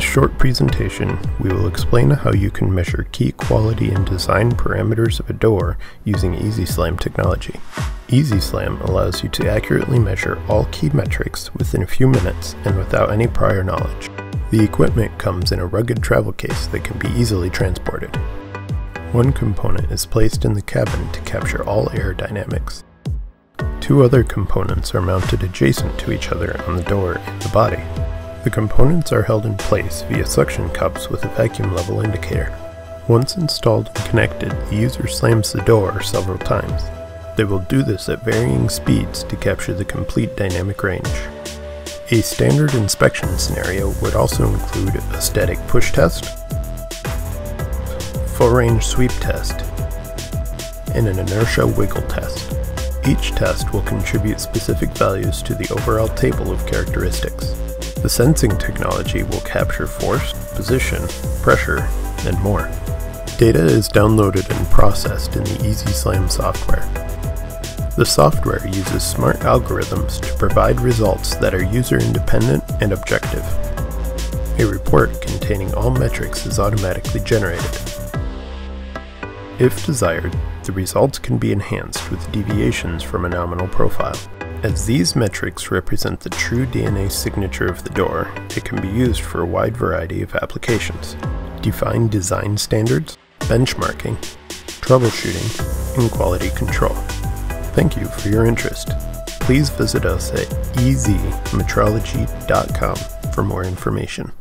short presentation, we will explain how you can measure key quality and design parameters of a door using EZSlam technology. EZSlam allows you to accurately measure all key metrics within a few minutes and without any prior knowledge. The equipment comes in a rugged travel case that can be easily transported. One component is placed in the cabin to capture all air dynamics. Two other components are mounted adjacent to each other on the door and the body. The components are held in place via suction cups with a vacuum level indicator. Once installed and connected, the user slams the door several times. They will do this at varying speeds to capture the complete dynamic range. A standard inspection scenario would also include a static push test, full range sweep test, and an inertia wiggle test. Each test will contribute specific values to the overall table of characteristics. The sensing technology will capture force, position, pressure, and more. Data is downloaded and processed in the EZSlam software. The software uses smart algorithms to provide results that are user independent and objective. A report containing all metrics is automatically generated. If desired, the results can be enhanced with deviations from a nominal profile. As these metrics represent the true DNA signature of the door, it can be used for a wide variety of applications. Define design standards, benchmarking, troubleshooting, and quality control. Thank you for your interest. Please visit us at ezmetrology.com for more information.